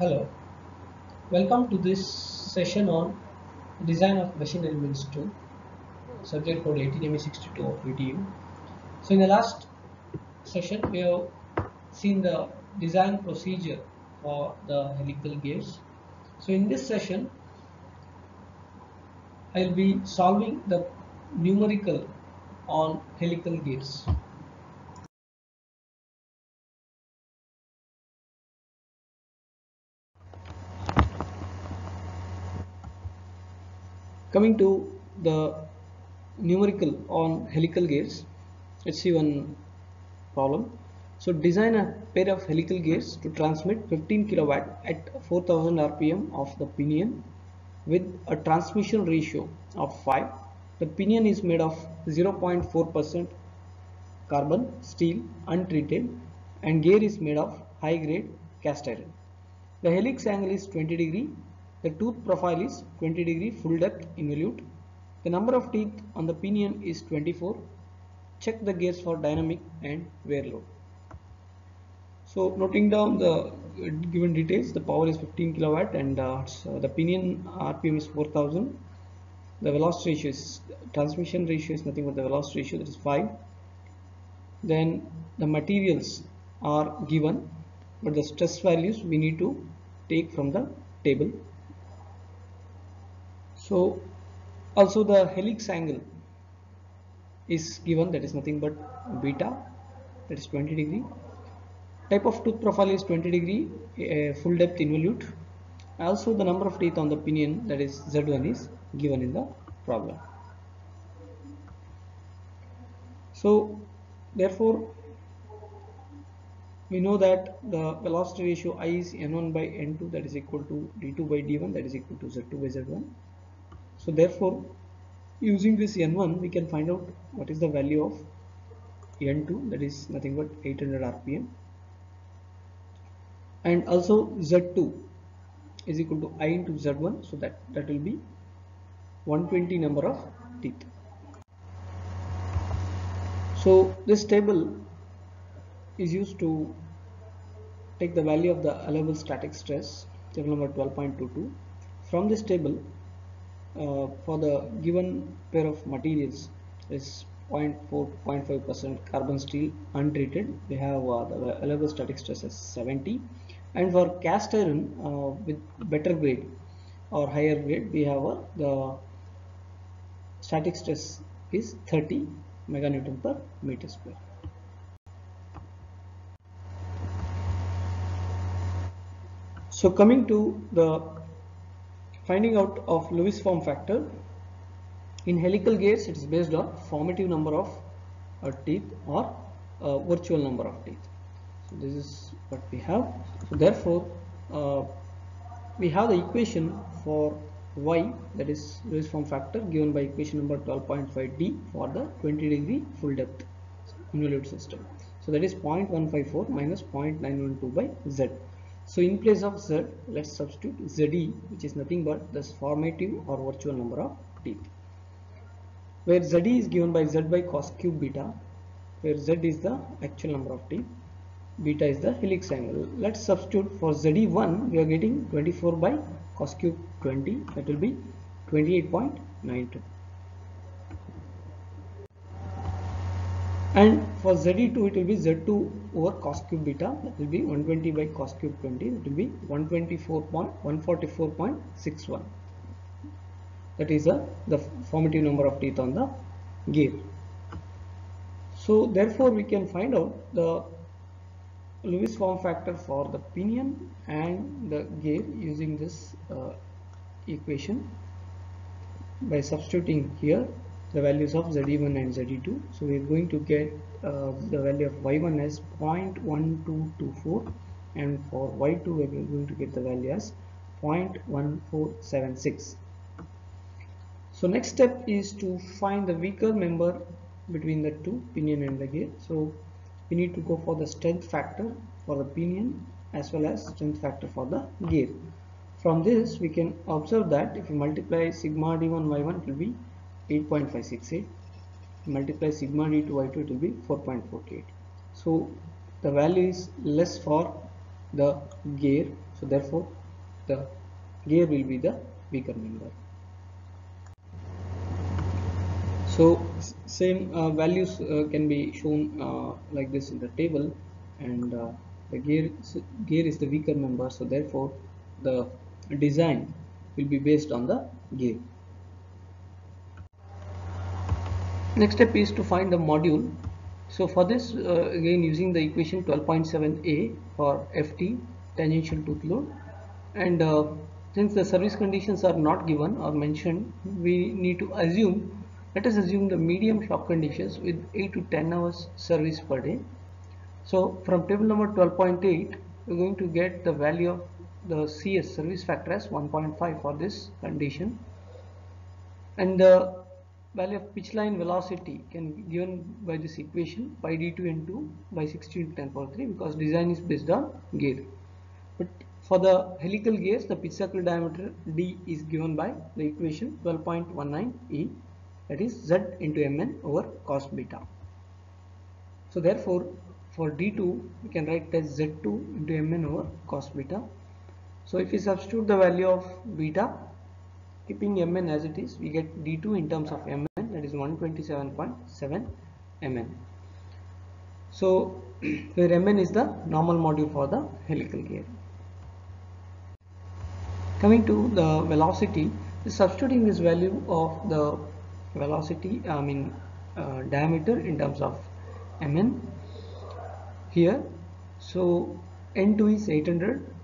Hello, welcome to this session on design of machine elements 2 subject code 18ME62 of VTU. So in the last session we have seen the design procedure for the helical gears. So in this session I will be solving the numerical on helical gears. coming to the numerical on helical gears let's see one problem so design a pair of helical gears to transmit 15 kilowatt at 4000 rpm of the pinion with a transmission ratio of 5 the pinion is made of 0.4 percent carbon steel untreated and gear is made of high grade cast iron the helix angle is 20 degree the tooth profile is 20 degree full depth involute. The number of teeth on the pinion is 24. Check the gears for dynamic and wear load. So noting down the given details, the power is 15 kilowatt and uh, so the pinion RPM is 4000. The velocity ratio is transmission ratio is nothing but the velocity ratio that is 5. Then the materials are given but the stress values we need to take from the table so also the helix angle is given that is nothing but beta that is 20 degree. Type of tooth profile is 20 degree uh, full depth involute. Also the number of teeth on the pinion that is z1 is given in the problem. So therefore we know that the velocity ratio i is n1 by n2 that is equal to d2 by d1 that is equal to z2 by z1 so therefore, using this N1, we can find out what is the value of N2 that is nothing but 800 RPM and also Z2 is equal to I into Z1 so that that will be 120 number of teeth. So this table is used to take the value of the allowable static stress table number 12.22 from this table for the given pair of materials is 0.4 0.5 percent carbon steel untreated. We have uh, the allowable static stress is 70 and for cast iron uh, with better grade or higher grade we have uh, the static stress is 30 meganewton per meter square. So coming to the finding out of Lewis form factor. In helical gears it is based on formative number of uh, teeth or uh, virtual number of teeth. So this is what we have. So therefore uh, we have the equation for y that is Lewis form factor given by equation number 12.5d for the 20 degree full depth involute system. So that is 0.154 minus 0.912 by z so in place of z, let's substitute ze which is nothing but the formative or virtual number of teeth. Where z is given by z by cos cube beta, where z is the actual number of teeth, beta is the helix angle. Let's substitute for ze1 we are getting 24 by cos cube 20 that will be 28.92. and for Z2 it will be Z2 over cos cube beta. That will be 120 by cos cube 20 that will be 124.144.61 that is a, the formative number of teeth on the gear so therefore we can find out the Lewis form factor for the pinion and the gear using this uh, equation by substituting here the values of Z1 and Z2. So we are going to get uh, the value of Y1 as 0.1224 and for Y2 we are going to get the value as 0.1476. So next step is to find the weaker member between the two pinion and the gear. So we need to go for the strength factor for the pinion as well as strength factor for the gear from this we can observe that if you multiply sigma d1 y1 it will be 8.568 multiply sigma d2 y2 it will be 4.48 so the value is less for the gear so therefore the gear will be the weaker member. So same uh, values uh, can be shown uh, like this in the table and uh, the gear gear is the weaker member so therefore the design will be based on the gear next step is to find the module. So for this uh, again using the equation 12.7a for ft tangential tooth load. And uh, since the service conditions are not given or mentioned we need to assume let us assume the medium shock conditions with 8 to 10 hours service per day. So from table number 12.8 we're going to get the value of the CS service factor as 1.5 for this condition. And the value of pitch line velocity can be given by this equation by d2 into by 16 to 10 power 3 because design is based on gear but for the helical gears the pitch circle diameter d is given by the equation 12.19 e that is z into mn over cos beta. So therefore for d2 we can write as z2 into mn over cos beta. So if we substitute the value of beta keeping mn as it is we get d2 in terms of mn that is 127.7 mn. So where mn is the normal module for the helical gear. Coming to the velocity, substituting this value of the velocity I mean uh, diameter in terms of mn here so n2 is 800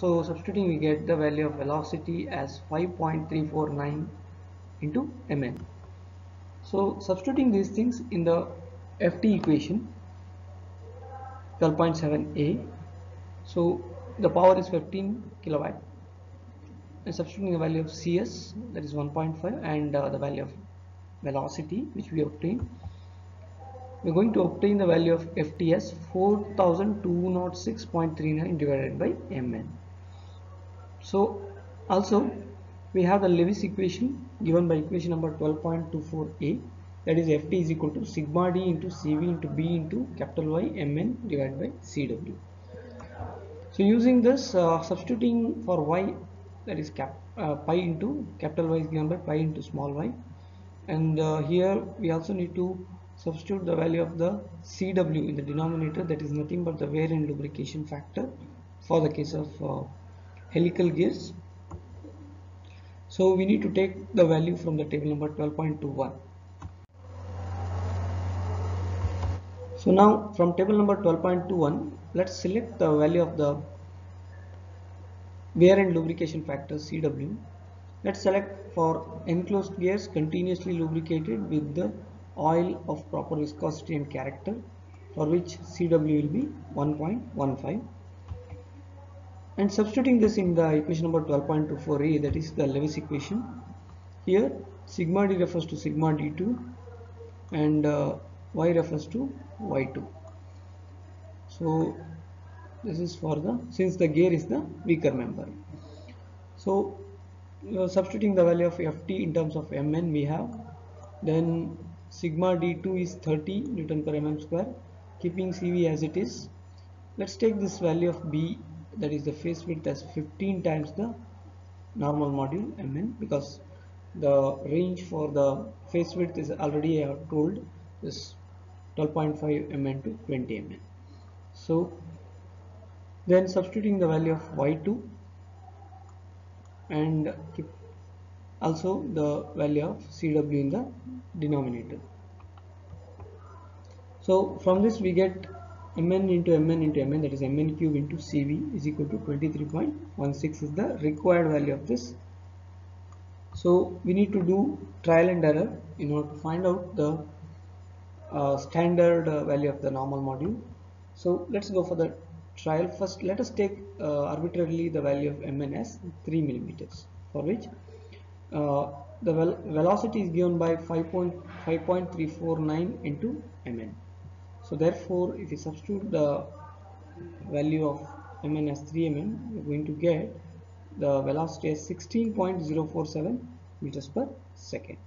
so substituting we get the value of velocity as 5.349 into mn. So substituting these things in the ft equation 12.7a so the power is 15 kilowatt. And substituting the value of cs that is 1.5 and uh, the value of velocity which we obtain we're going to obtain the value of FTS 4206.39 divided by MN so also we have the Lewis equation given by equation number 12.24a that is FT is equal to sigma D into CV into B into capital Y MN divided by CW so using this uh, substituting for Y that is cap uh, pi into capital Y is given by pi into small y. And uh, here we also need to substitute the value of the CW in the denominator. That is nothing but the wear and lubrication factor for the case of uh, helical gears. So we need to take the value from the table number 12.21 so now from table number 12.21 let's select the value of the wear and lubrication factor CW Let's select for enclosed gears continuously lubricated with the oil of proper viscosity and character for which CW will be 1.15 and substituting this in the equation number 12.24a that is the Lewis equation. Here sigma d refers to sigma d2 and uh, y refers to y2 so this is for the since the gear is the weaker member. So uh, substituting the value of ft in terms of mn we have. Then sigma d2 is 30 newton per mm square. Keeping cv as it is let's take this value of b that is the face width as 15 times the normal module mn because the range for the face width is already I have told is 12.5 mn to 20 mn so then substituting the value of y2 and also the value of CW in the denominator. So from this we get Mn into Mn into Mn that is Mn cube into Cv is equal to 23.16 is the required value of this. So we need to do trial and error in order to find out the uh, standard uh, value of the normal module. So let's go for the trial first let us take uh, arbitrarily the value of mn as 3 millimeters for which uh, the velocity is given by 5.5.349 into mn so therefore if you substitute the value of mn as 3 mm you're going to get the velocity as 16.047 meters per second.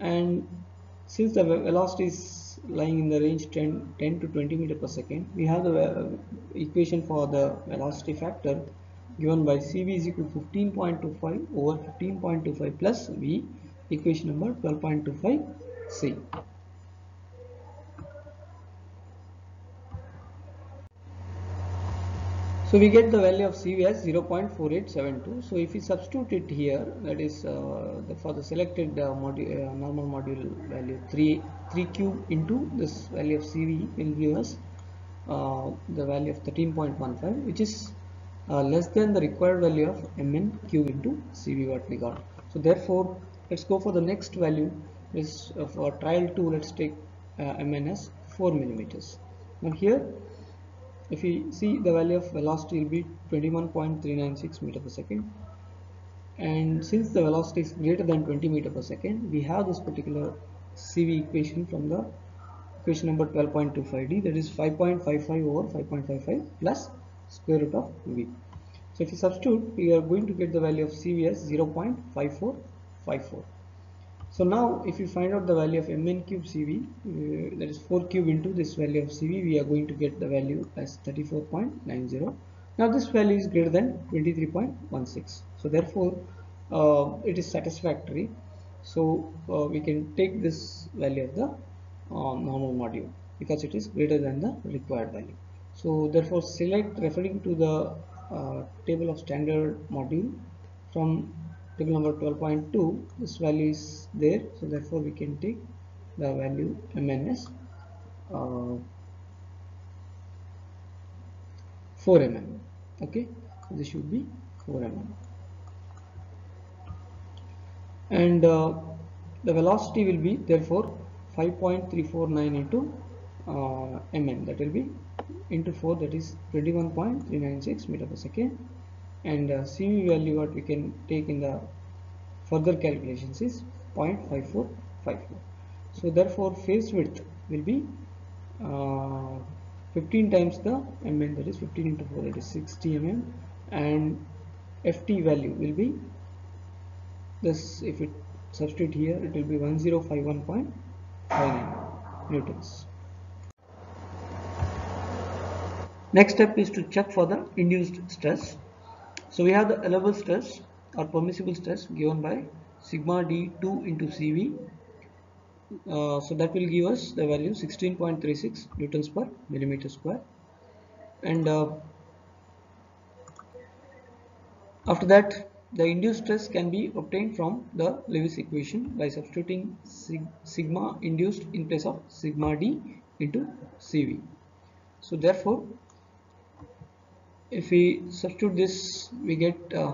And since the velocity is lying in the range 10, 10 to 20 meter per second we have the uh, equation for the velocity factor given by cv is equal to 15.25 over 15.25 plus v equation number 12.25 c So we get the value of CV as 0.4872. So if we substitute it here, that is uh, the, for the selected uh, uh, normal module value 3 3 cube into this value of CV will give us uh, the value of 13.15, which is uh, less than the required value of mn cube into CV what we got. So therefore, let's go for the next value. This uh, for trial 2, let's take mn as 4 millimeters. Now here if we see the value of velocity will be 21.396 meter per second. And since the velocity is greater than 20 meter per second we have this particular CV equation from the equation number 12.25d that is 5.55 over 5.55 plus square root of v. So if you substitute we are going to get the value of CV as 0.5454 so now if you find out the value of mn cube CV uh, that is 4 cube into this value of CV we are going to get the value as 34.90 now this value is greater than 23.16 so therefore uh, it is satisfactory. So uh, we can take this value of the uh, normal module because it is greater than the required value. So therefore select referring to the uh, table of standard module from table number 12.2 this value is there so therefore we can take the value mns uh, 4 mm okay? This should be 4 mm and uh, the velocity will be therefore 5.349 into uh, mm that will be into 4 that is 21.396 meter per second and uh, CV value what we can take in the further calculations is 0.5454 so therefore face width will be uh, 15 times the mm that is 15 into 4 that is 60 mm and ft value will be this if it substitute here it will be 1051.59 newtons. Next step is to check for the induced stress so we have the allowable stress or permissible stress given by sigma d2 into cv uh, so that will give us the value 16.36 newtons per millimeter square. And uh, after that the induced stress can be obtained from the Lewis equation by substituting sig sigma induced in place of sigma d into cv so therefore if we substitute this we get uh,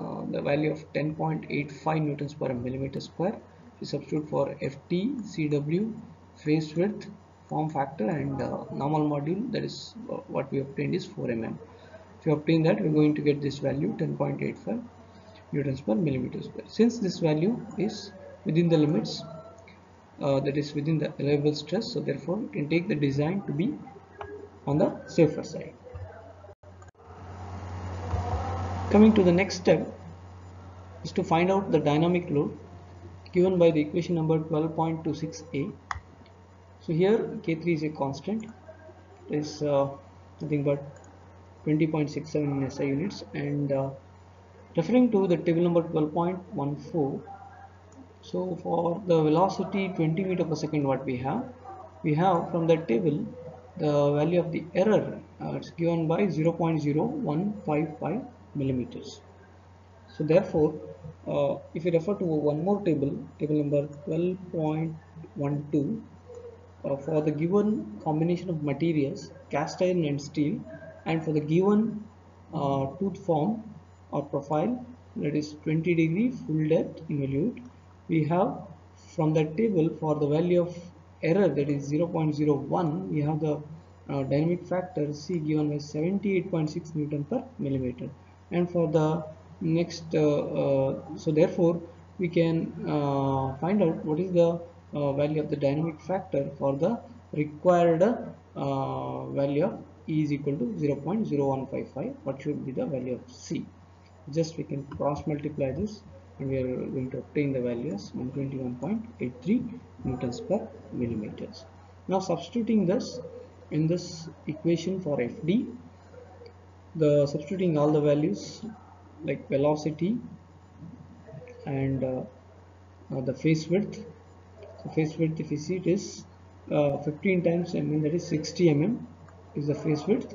uh, the value of 10.85 newtons per millimeter square. We substitute for ft cw face width form factor and uh, normal module that is uh, what we obtained is 4 mm. If you obtain that we're going to get this value 10.85 newtons per millimeter square. Since this value is within the limits uh, that is within the allowable stress so therefore we can take the design to be on the safer side Coming to the next step is to find out the dynamic load given by the equation number 12.26a. So here K3 is a constant, it is uh, nothing but 20.67 in SI units and uh, referring to the table number 12.14 so for the velocity 20 meter per second what we have we have from that table the value of the error uh, it's given by 0.0155 millimeters. So therefore uh, if you refer to one more table table number 12.12 uh, for the given combination of materials cast iron and steel and for the given uh, tooth form or profile that is 20 degree full depth involute we have from that table for the value of error that is 0.01 we have the uh, dynamic factor C given by 78.6 Newton per millimeter and for the next uh, uh, so therefore we can uh, find out what is the value of the dynamic factor for the required value of E is equal to 0.0155 what should be the value of C? Just we can cross multiply this and we are going to obtain the value as 121.83 newtons per millimeters. Now substituting this in this equation for FD the substituting all the values like velocity and uh, the face width. So face width if you see it is uh, 15 times mm that is 60 mm is the face width.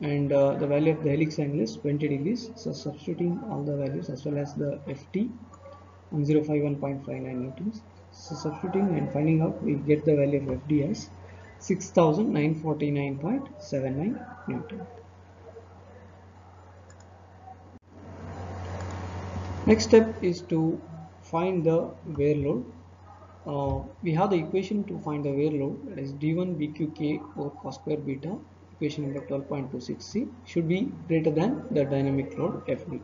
And uh, the value of the helix angle is 20 degrees. So substituting all the values as well as the ft 1051.59 newtons. So substituting and finding out we get the value of fd as 6949.79 newton next step is to find the wear load. Uh, we have the equation to find the wear load that is d1 bqk over cos square beta equation number 12.26c should be greater than the dynamic load fd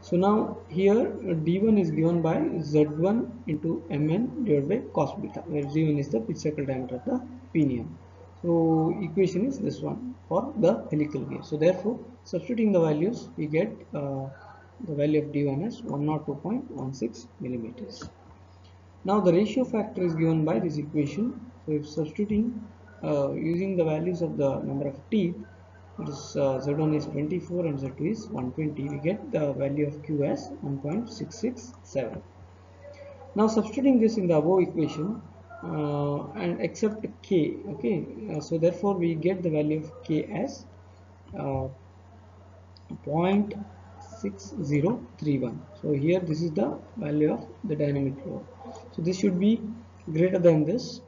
so now here d1 is given by z1 into mn divided by cos beta where z1 is the pitch circle diameter of the pinion so equation is this one for the helical gear. So therefore substituting the values we get uh, the value of d1 as 102.16 millimeters. Now the ratio factor is given by this equation. So if substituting uh, using the values of the number of teeth it is uh, z1 is 24 and z2 is 120 we get the value of q as 1.667 now substituting this in the above equation uh, and except k okay? Uh, so therefore we get the value of k as uh, 0.6031 so here this is the value of the dynamic load so this should be greater than this.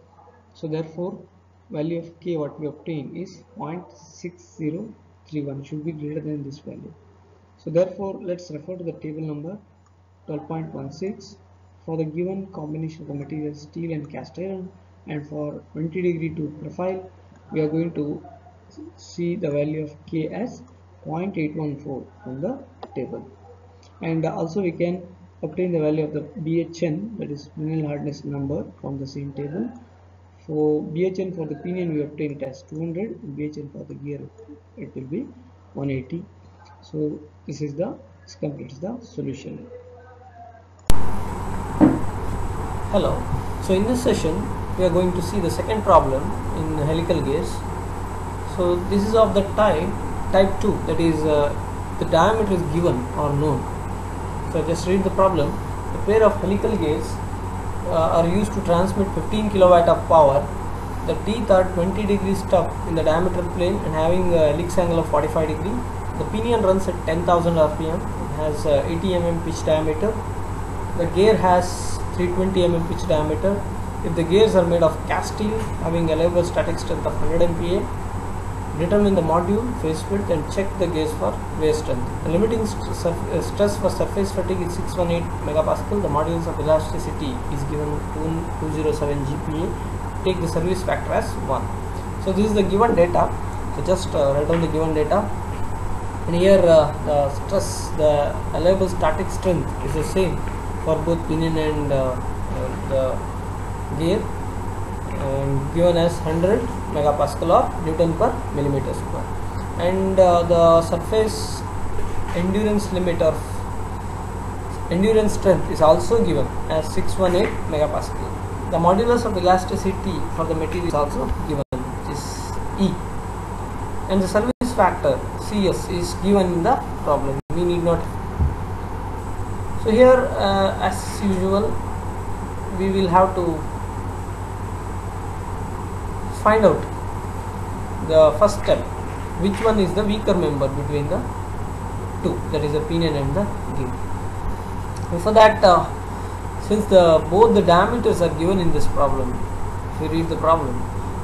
So therefore value of k what we obtain is 0.6031 should be greater than this value. So therefore let's refer to the table number 12.16 for the given combination of the materials steel and cast iron and for 20 degree to profile we are going to see the value of k as 0.814 from the table. And also we can obtain the value of the BHN that is Brinell hardness number from the same table. For BHN for the pinion we obtain it as 200 BHN for the gear it will be 180 so this is the this completes the solution. Hello. So in this session we are going to see the second problem in helical gears. So this is of the type type 2 that is uh, the diameter is given or known. So I just read the problem. A pair of helical gears uh, are used to transmit 15 kilowatt of power. The teeth are 20 degrees stub in the diametral plane and having a helix angle of 45 degree. The pinion runs at 10,000 rpm it has uh, 80 mm pitch diameter. The gear has 320 mm pitch diameter. If the gears are made of cast steel having a allowable static strength of 100 MPa determine the module face width and check the gauge for wear strength. The limiting st uh, stress for surface fatigue is 618 megapascal. The modulus of elasticity is given 207 GPa. Take the service factor as 1. So this is the given data. So just uh, write down the given data. And here uh, the stress, the allowable static strength is the same for both pinion and uh, uh, the gear and given as 100 megapascal or newton per millimeter square. And uh, the surface endurance limit of endurance strength is also given as 618 megapascal. The modulus of elasticity for the material is also given which is E. And the service factor CS is given in the problem. We need not. So here uh, as usual we will have to find out the first step which one is the weaker member between the two? That is the pinion and the gear for that uh, since the both the diameters are given in this problem if you read the problem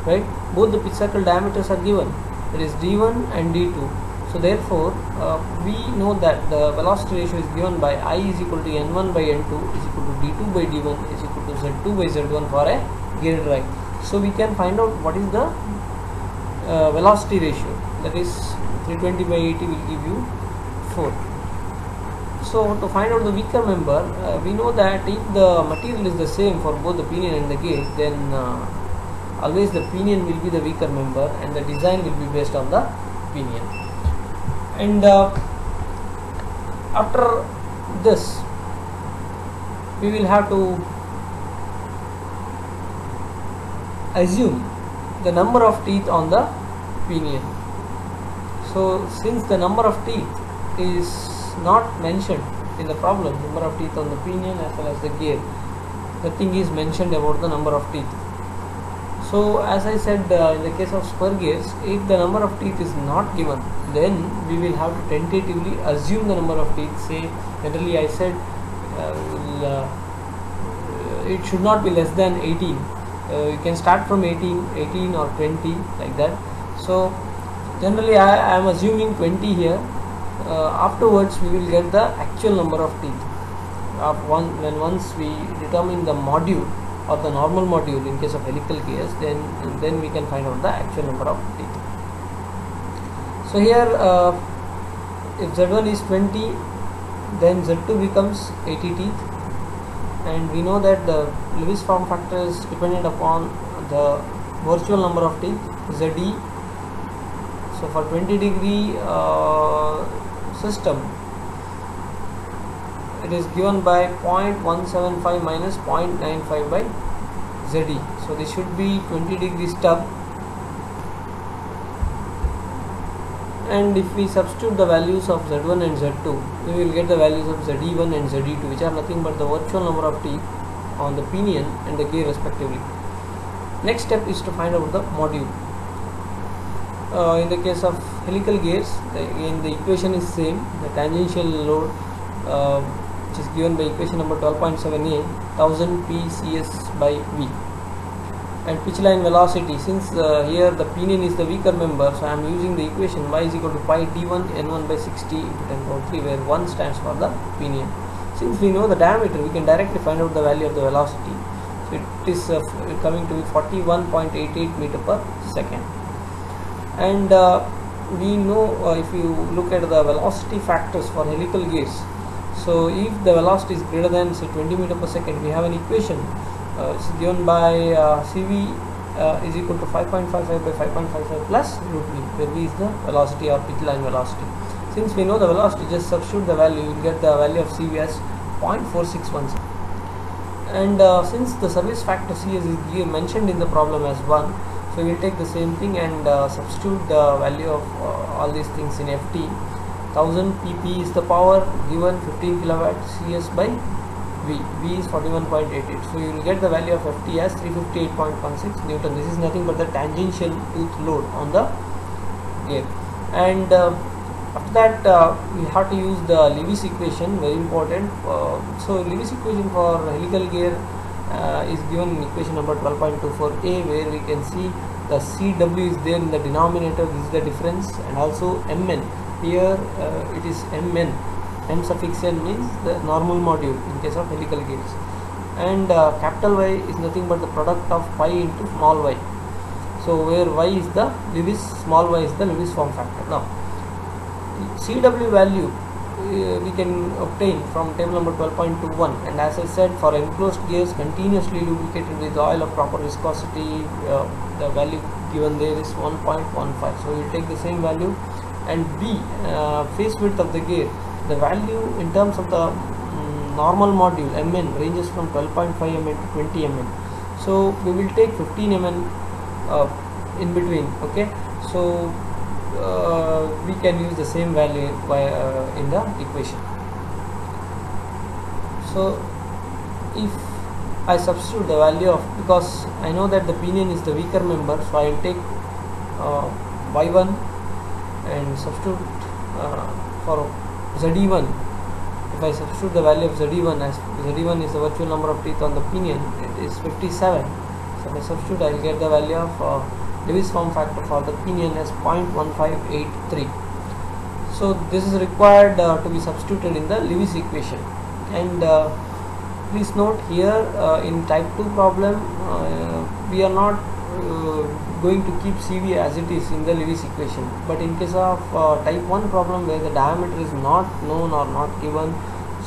right? Both the pitch circle diameters are given. That is d1 and d2 so therefore uh, we know that the velocity ratio is given by i is equal to n1 by n2 is equal to d2 by d1 is equal to z2 by z1 for a gear drive so we can find out what is the uh, velocity ratio. That is 320 by 80 will give you 4 so to find out the weaker member uh, we know that if the material is the same for both the pinion and the gauge then uh, always the pinion will be the weaker member and the design will be based on the pinion. And uh, after this we will have to assume the number of teeth on the pinion so since the number of teeth is not mentioned in the problem number of teeth on the pinion as well as the gear nothing is mentioned about the number of teeth. So as I said uh, in the case of spur gears if the number of teeth is not given then we will have to tentatively assume the number of teeth. Say generally I said uh, will, uh, it should not be less than 18 uh, you can start from 18 18 or 20 like that. So generally I am assuming 20 here. Uh, afterwards we will get the actual number of teeth. Of one when once we determine the module or the normal module in case of helical gears then then we can find out the actual number of teeth. So here uh, if z1 is 20 then z2 becomes 80 teeth and we know that the Lewis form factor is dependent upon the virtual number of teeth ZE so for 20 degree uh, system it is given by 0.175 minus 0.95 by ZD. So this should be 20 degree stub and if we substitute the values of Z1 and Z2 we will get the values of ZE1 and ZE2 which are nothing but the virtual number of teeth on the pinion and the gear respectively. Next step is to find out the module. Uh, in the case of helical gears the, again the equation is same. The tangential load uh, which is given by equation number 12.7a 1000 pcs by v and pitch line velocity. Since uh, here the pinion is the weaker member so I am using the equation y is equal to pi d1 n1 by 60 into 10 power 3 where 1 stands for the pinion since we know the diameter we can directly find out the value of the velocity. So it is uh, coming to be 41.88 meter per second. And uh, we know uh, if you look at the velocity factors for helical gears so if the velocity is greater than say 20 meter per second we have an equation uh, it's given by uh, CV uh, is equal to 5.55 by 5.55 plus root v where v is the velocity or pitch line velocity. Since we know the velocity just substitute the value you will get the value of CV as 0.4617 and uh, since the service factor C is mentioned in the problem as 1 so we will take the same thing and uh, substitute the value of uh, all these things in FT 1000 pp is the power given 15 kilowatt cs by v v is 41.88 so you will get the value of ft as 358.16 newton. This is nothing but the tangential tooth load on the gear and uh, after that uh, we have to use the Lewis equation very important. Uh, so Lewis equation for helical gear uh, is given in equation number 12.24a where we can see the cw is there in the denominator. This is the difference. And also mn here uh, it is mn m suffix n means the normal module in case of helical gears and uh, capital Y is nothing but the product of pi into small y. So where y is the Lewis small y is the Lewis form factor. Now CW value uh, we can obtain from table number 12.21 and as I said for enclosed gears continuously lubricated with oil of proper viscosity uh, the value given there is 1.15 so you take the same value and B uh, face width of the gear the value in terms of the um, normal module mn ranges from 12.5 mm to 20 mm so we will take 15 mm uh, in between okay? So uh, we can use the same value by uh, in the equation. So if I substitute the value of because I know that the pinion is the weaker member so I will take uh, y1 and substitute uh, for ZE1 if I substitute the value of ZE1 as ZE1 is the virtual number of teeth on the pinion it is 57 so if I substitute I will get the value of uh, Lewis form factor for the pinion as 0.1583 so this is required uh, to be substituted in the Lewis equation. And uh, please note here uh, in type 2 problem uh, we are not going to keep CV as it is in the Lewis equation. But in case of uh, type 1 problem where the diameter is not known or not given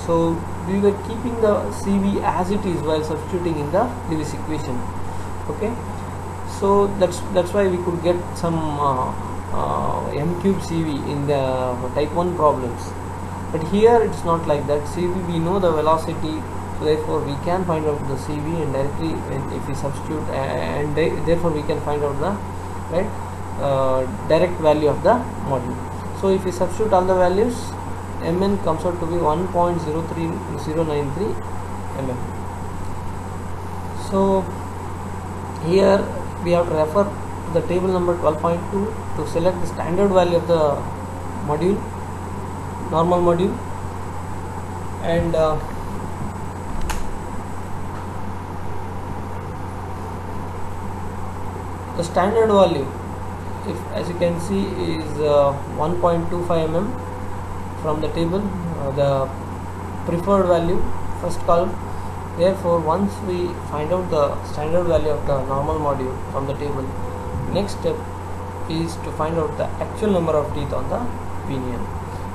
so we were keeping the CV as it is while substituting in the Lewis equation. Okay? So that's that's why we could get some uh, uh, m cube cv in the type 1 problems. But here it's not like that. Cv we know the velocity so therefore we can find out the cv and directly when if we substitute and therefore we can find out the right uh, direct value of the module. So if we substitute all the values mn comes out to be 1.03093 mm so here we have to refer to the table number 12.2 to select the standard value of the module normal module and uh, the standard value if as you can see is uh, 1.25 mm from the table uh, the preferred value first column. Therefore once we find out the standard value of the normal module from the table next step is to find out the actual number of teeth on the pinion.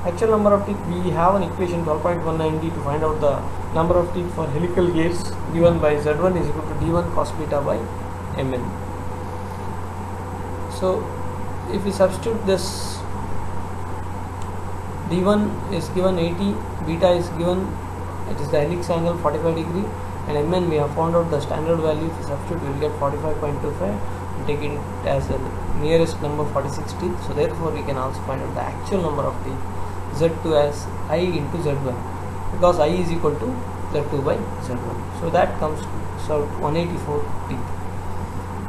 Actual number of teeth we have an equation 12.190 to find out the number of teeth for helical gears given by z1 is equal to d1 cos beta by mn so if we substitute this d1 is given 80 beta is given it is the helix angle 45 degree and mn we have found out the standard value. If we substitute we will get 45.25 we take it as the nearest number 46 teeth so therefore we can also find out the actual number of teeth z2 as i into z1 because i is equal to z2 by z1 so that comes to 184 teeth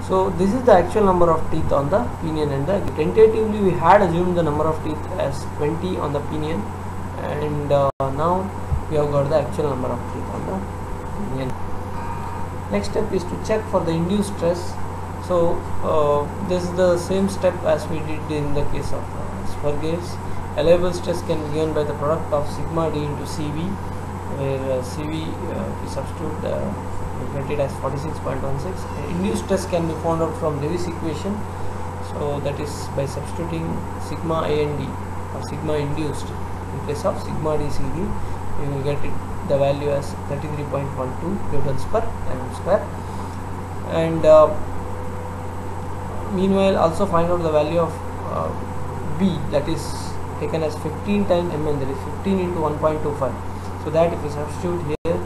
so this is the actual number of teeth on the pinion and the tentatively we had assumed the number of teeth as 20 on the pinion. And uh, now we have got the actual number of teeth on the pinion. Next step is to check for the induced stress. So uh, this is the same step as we did in the case of uh, spur gears allowable stress can be given by the product of sigma d into cv where uh, cv uh, we substitute uh, it as 46.16 induced stress can be found out from Lewis equation. So that is by substituting sigma a and d or sigma induced in place of sigma d cv we will get it the value as 33.12 newtons per mm square. And uh, meanwhile also find out the value of uh, b that is taken as 15 times mn that is 15 into 1.25 so that if we substitute here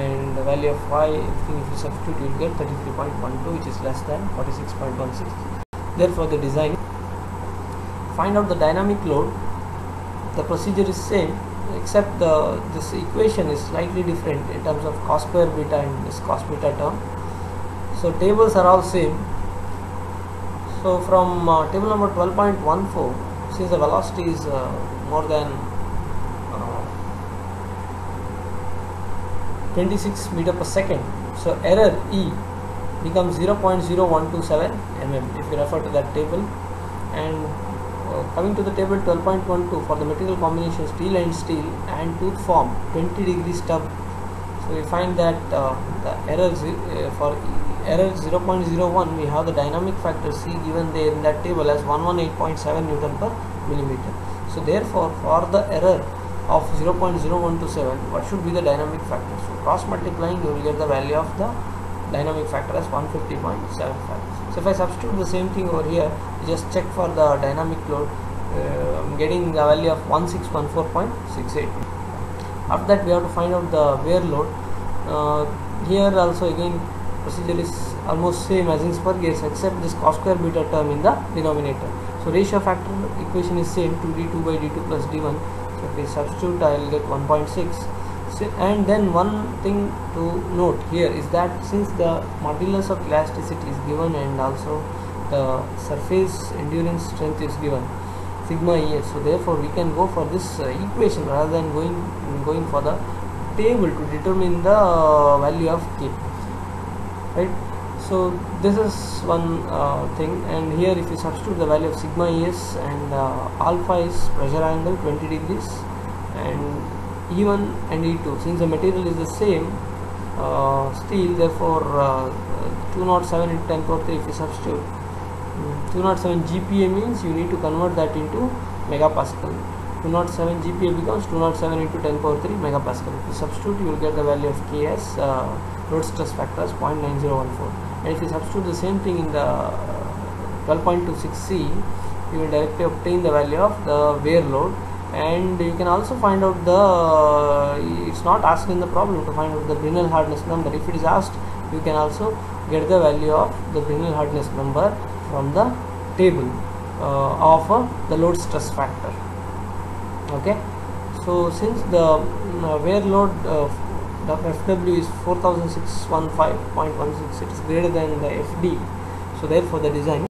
and the value of y if you substitute you will get 33.12 which is less than 46.16 therefore the design find out the dynamic load. The procedure is same except the this equation is slightly different in terms of cos square beta and this cos beta term. So tables are all same. So from uh, table number 12.14 since the velocity is uh, more than uh, 26 meter per second. So error E becomes 0.0127 mm if you refer to that table. And uh, coming to the table 12.12 for the material combination steel and steel and tooth form 20 degree stub. So we find that uh, the error uh, for error 0.01 we have the dynamic factor C given there in that table as 118.7 Newton per millimeter. So therefore for the error of 0.0127 what should be the dynamic factor? So cross multiplying you will get the value of the dynamic factor as 150.75 so if I substitute the same thing over here just check for the dynamic load uh, I'm getting the value of 1614.68 after that we have to find out the wear load. Uh, here also again procedure is almost same as in spur gears except this cos square beta term in the denominator. So ratio factor equation is same 2d2 by d2 plus d1 so if we substitute I will get 1.6 so, and then one thing to note here is that since the modulus of elasticity is given and also the surface endurance strength is given sigma es so therefore we can go for this uh, equation rather than going going for the table to determine the uh, value of k right so this is one uh, thing. And here if you substitute the value of sigma es and uh, alpha is pressure angle 20 degrees and e1 and e2 since the material is the same uh, steel therefore uh, 207 into 10 power 3 if you substitute mm, 207 GPa means you need to convert that into megapascal. 207 GPa becomes 207 into 10 power 3 megapascal. If you substitute you will get the value of KS uh, load stress factor as 0.9014 and if you substitute the same thing in the 12.26c you will directly obtain the value of the wear load. And you can also find out the it's not asked in the problem to find out the Brinell hardness number. If it is asked you can also get the value of the Brinell hardness number from the table uh, of uh, the load stress factor. Okay? So since the uh, wear load uh, the FW is 4615.16 it is greater than the FD so therefore the design